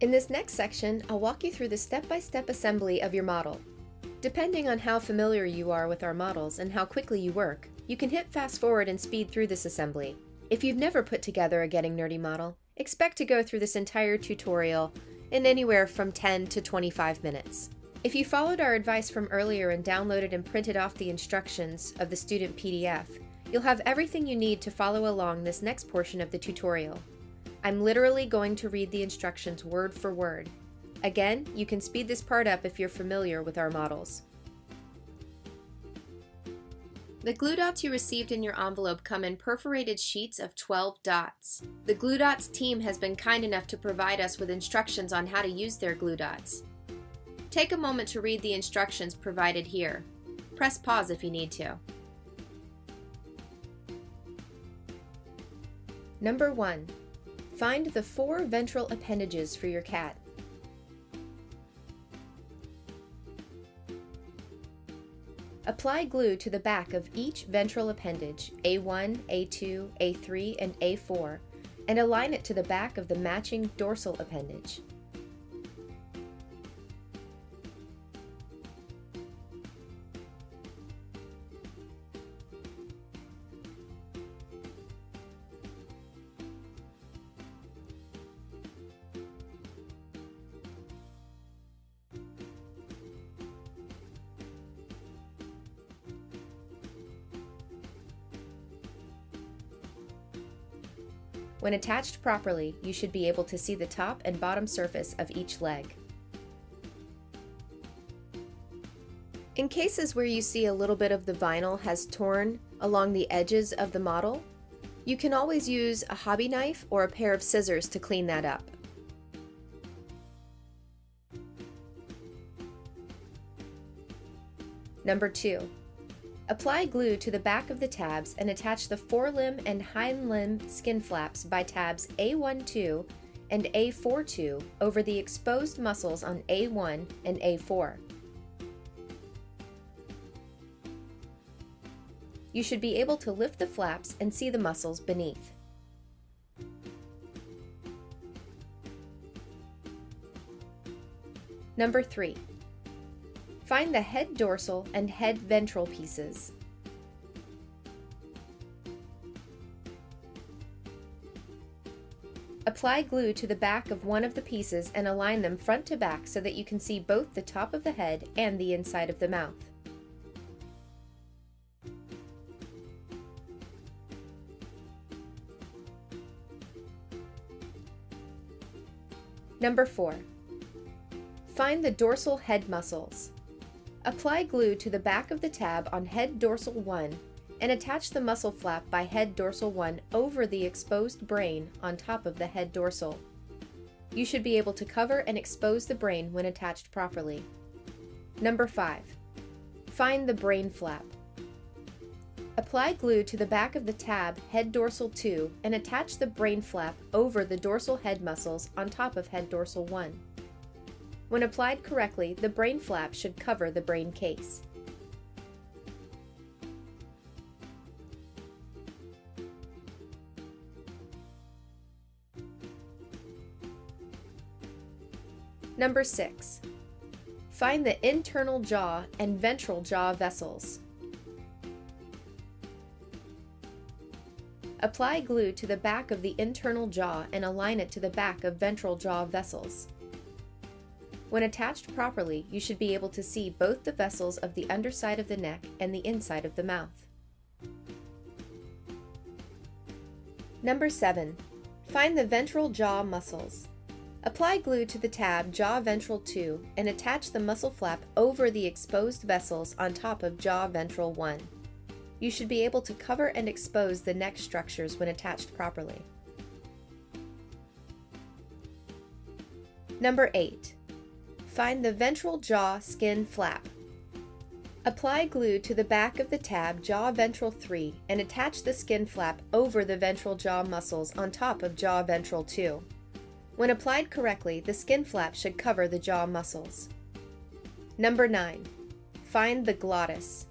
In this next section, I'll walk you through the step-by-step assembly of your model. Depending on how familiar you are with our models and how quickly you work, you can hit fast forward and speed through this assembly. If you've never put together a Getting Nerdy model, expect to go through this entire tutorial in anywhere from 10 to 25 minutes. If you followed our advice from earlier and downloaded and printed off the instructions of the student PDF, you'll have everything you need to follow along this next portion of the tutorial. I'm literally going to read the instructions word for word. Again, you can speed this part up if you're familiar with our models. The glue dots you received in your envelope come in perforated sheets of 12 dots. The Glue Dots team has been kind enough to provide us with instructions on how to use their glue dots. Take a moment to read the instructions provided here. Press pause if you need to. Number 1. Find the four ventral appendages for your cat. Apply glue to the back of each ventral appendage, A1, A2, A3, and A4, and align it to the back of the matching dorsal appendage. When attached properly, you should be able to see the top and bottom surface of each leg. In cases where you see a little bit of the vinyl has torn along the edges of the model, you can always use a hobby knife or a pair of scissors to clean that up. Number 2. Apply glue to the back of the tabs and attach the forelimb and hind limb skin flaps by tabs A12 and A42 over the exposed muscles on A1 and A4. You should be able to lift the flaps and see the muscles beneath. Number 3. Find the head dorsal and head ventral pieces. Apply glue to the back of one of the pieces and align them front to back so that you can see both the top of the head and the inside of the mouth. Number 4. Find the dorsal head muscles. Apply glue to the back of the tab on head dorsal 1 and attach the muscle flap by head dorsal 1 over the exposed brain on top of the head dorsal. You should be able to cover and expose the brain when attached properly. Number 5. Find the brain flap. Apply glue to the back of the tab head dorsal 2 and attach the brain flap over the dorsal head muscles on top of head dorsal 1. When applied correctly, the brain flap should cover the brain case. Number 6. Find the internal jaw and ventral jaw vessels. Apply glue to the back of the internal jaw and align it to the back of ventral jaw vessels. When attached properly, you should be able to see both the vessels of the underside of the neck and the inside of the mouth. Number 7. Find the ventral jaw muscles. Apply glue to the tab Jaw Ventral 2 and attach the muscle flap over the exposed vessels on top of Jaw Ventral 1. You should be able to cover and expose the neck structures when attached properly. Number 8. Find the ventral jaw skin flap. Apply glue to the back of the tab Jaw Ventral 3 and attach the skin flap over the ventral jaw muscles on top of Jaw Ventral 2. When applied correctly, the skin flap should cover the jaw muscles. Number 9. Find the glottis.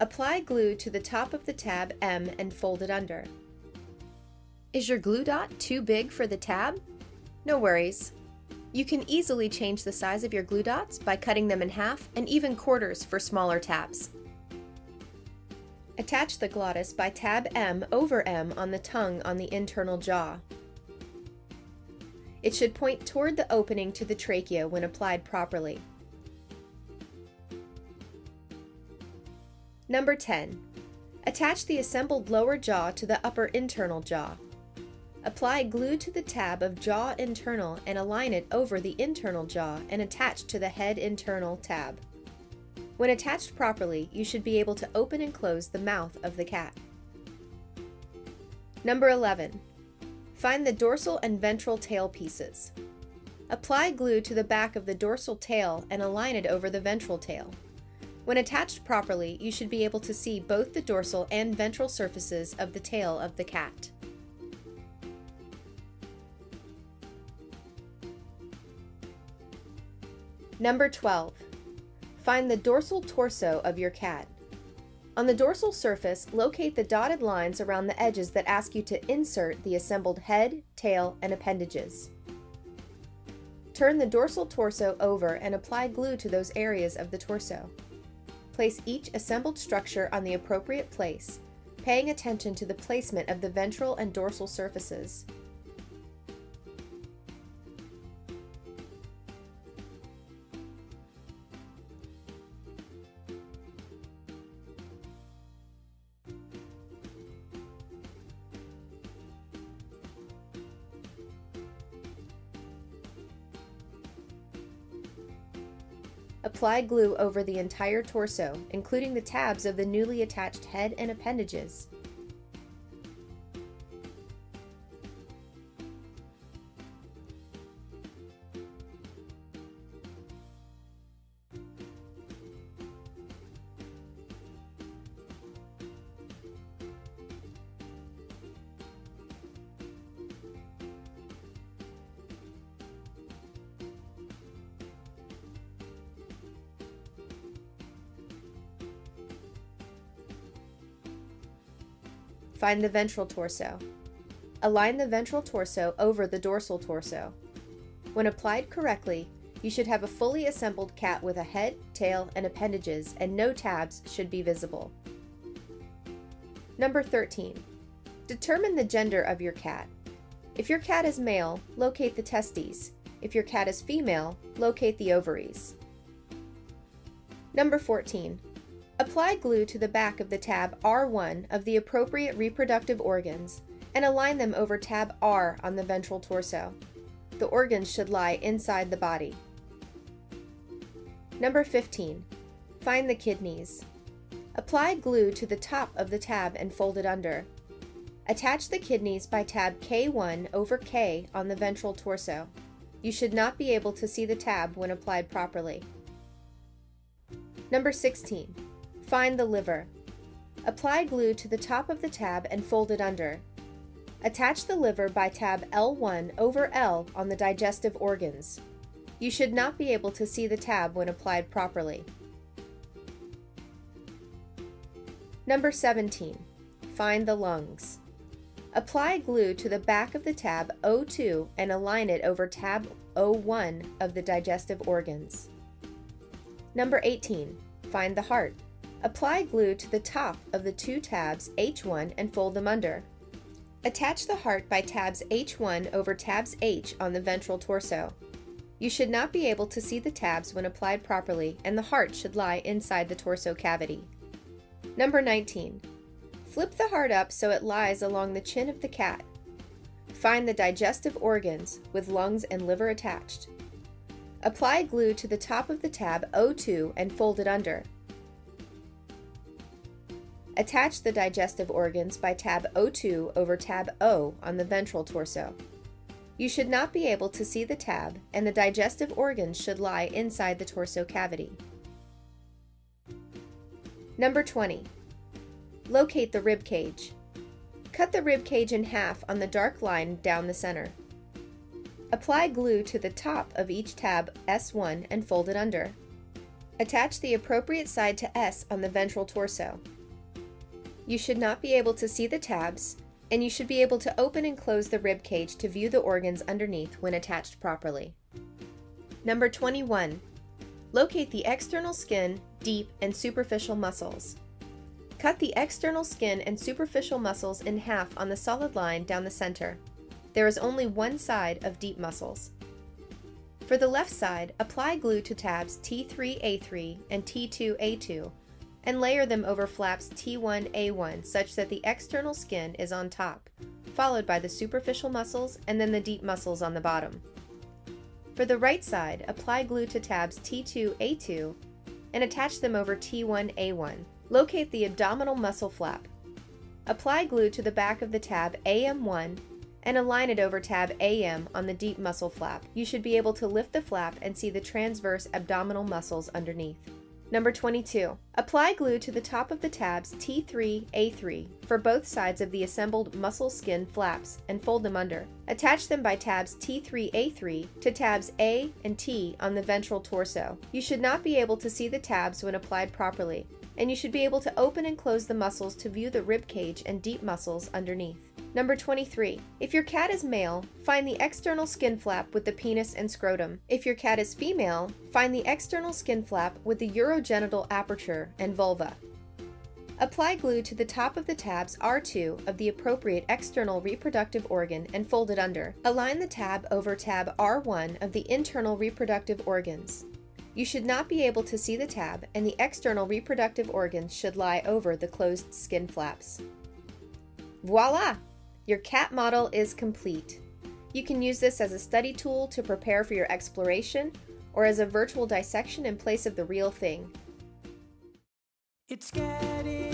Apply glue to the top of the tab M and fold it under. Is your glue dot too big for the tab? No worries. You can easily change the size of your glue dots by cutting them in half and even quarters for smaller tabs. Attach the glottis by tab M over M on the tongue on the internal jaw. It should point toward the opening to the trachea when applied properly. Number 10. Attach the assembled lower jaw to the upper internal jaw. Apply glue to the tab of jaw internal and align it over the internal jaw and attach to the head internal tab. When attached properly, you should be able to open and close the mouth of the cat. Number 11. Find the dorsal and ventral tail pieces. Apply glue to the back of the dorsal tail and align it over the ventral tail. When attached properly, you should be able to see both the dorsal and ventral surfaces of the tail of the cat. Number 12. Find the dorsal torso of your cat. On the dorsal surface, locate the dotted lines around the edges that ask you to insert the assembled head, tail, and appendages. Turn the dorsal torso over and apply glue to those areas of the torso. Place each assembled structure on the appropriate place, paying attention to the placement of the ventral and dorsal surfaces. Apply glue over the entire torso, including the tabs of the newly attached head and appendages. Find the ventral torso. Align the ventral torso over the dorsal torso. When applied correctly, you should have a fully assembled cat with a head, tail, and appendages, and no tabs should be visible. Number 13. Determine the gender of your cat. If your cat is male, locate the testes. If your cat is female, locate the ovaries. Number 14. Apply glue to the back of the tab R1 of the appropriate reproductive organs and align them over tab R on the ventral torso. The organs should lie inside the body. Number 15. Find the kidneys. Apply glue to the top of the tab and fold it under. Attach the kidneys by tab K1 over K on the ventral torso. You should not be able to see the tab when applied properly. Number 16. Find the liver. Apply glue to the top of the tab and fold it under. Attach the liver by tab L1 over L on the digestive organs. You should not be able to see the tab when applied properly. Number 17. Find the lungs. Apply glue to the back of the tab O2 and align it over tab O1 of the digestive organs. Number 18. Find the heart. Apply glue to the top of the two tabs H1 and fold them under. Attach the heart by tabs H1 over tabs H on the ventral torso. You should not be able to see the tabs when applied properly and the heart should lie inside the torso cavity. Number 19. Flip the heart up so it lies along the chin of the cat. Find the digestive organs with lungs and liver attached. Apply glue to the top of the tab O2 and fold it under. Attach the digestive organs by tab O2 over tab O on the ventral torso. You should not be able to see the tab, and the digestive organs should lie inside the torso cavity. Number 20. Locate the rib cage. Cut the rib cage in half on the dark line down the center. Apply glue to the top of each tab S1 and fold it under. Attach the appropriate side to S on the ventral torso. You should not be able to see the tabs, and you should be able to open and close the rib cage to view the organs underneath when attached properly. Number 21. Locate the external skin, deep, and superficial muscles. Cut the external skin and superficial muscles in half on the solid line down the center. There is only one side of deep muscles. For the left side, apply glue to tabs T3A3 and T2A2 and layer them over flaps T1A1 such that the external skin is on top, followed by the superficial muscles and then the deep muscles on the bottom. For the right side, apply glue to tabs T2A2 and attach them over T1A1. Locate the abdominal muscle flap. Apply glue to the back of the tab AM1 and align it over tab AM on the deep muscle flap. You should be able to lift the flap and see the transverse abdominal muscles underneath. Number 22. Apply glue to the top of the tabs T3, A3 for both sides of the assembled muscle skin flaps and fold them under. Attach them by tabs T3, A3 to tabs A and T on the ventral torso. You should not be able to see the tabs when applied properly, and you should be able to open and close the muscles to view the rib cage and deep muscles underneath. Number 23. If your cat is male, find the external skin flap with the penis and scrotum. If your cat is female, find the external skin flap with the urogenital aperture and vulva. Apply glue to the top of the tabs R2 of the appropriate external reproductive organ and fold it under. Align the tab over tab R1 of the internal reproductive organs. You should not be able to see the tab, and the external reproductive organs should lie over the closed skin flaps. Voila! Your cat model is complete. You can use this as a study tool to prepare for your exploration or as a virtual dissection in place of the real thing. It's getting